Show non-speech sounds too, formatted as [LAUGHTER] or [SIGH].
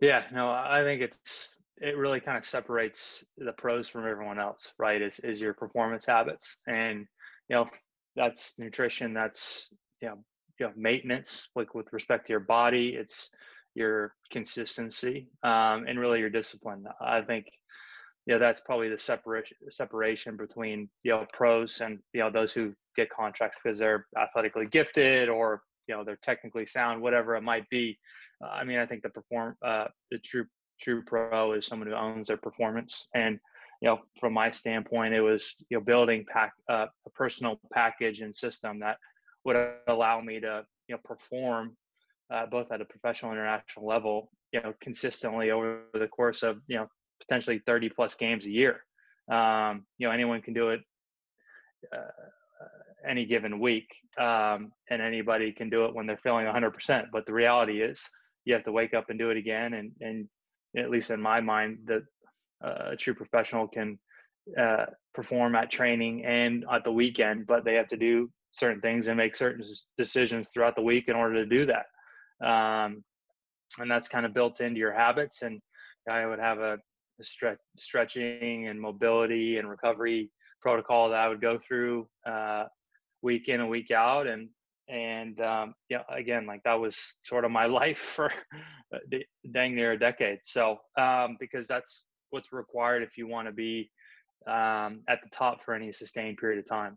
Yeah, no, I think it's it really kind of separates the pros from everyone else, right? Is is your performance habits, and you know that's nutrition, that's you know, you know maintenance, like with respect to your body, it's your consistency, um, and really your discipline. I think you know that's probably the separation separation between you know pros and you know those who get contracts because they're athletically gifted or you know they're technically sound, whatever it might be. Uh, I mean, I think the perform uh, the true true pro is someone who owns their performance and you know from my standpoint it was you know building pack uh, a personal package and system that would allow me to you know perform uh, both at a professional international level you know consistently over the course of you know potentially 30 plus games a year um, you know anyone can do it uh, any given week, um, and anybody can do it when they're feeling 100%. But the reality is, you have to wake up and do it again. And and at least in my mind, that uh, a true professional can uh, perform at training and at the weekend, but they have to do certain things and make certain decisions throughout the week in order to do that. Um, and that's kind of built into your habits. And I would have a, a stretch, stretching and mobility and recovery protocol that I would go through uh, week in and week out and and um, yeah again like that was sort of my [LAUGHS] life for dang near a decade. So um, because that's what's required if you want to be um, at the top for any sustained period of time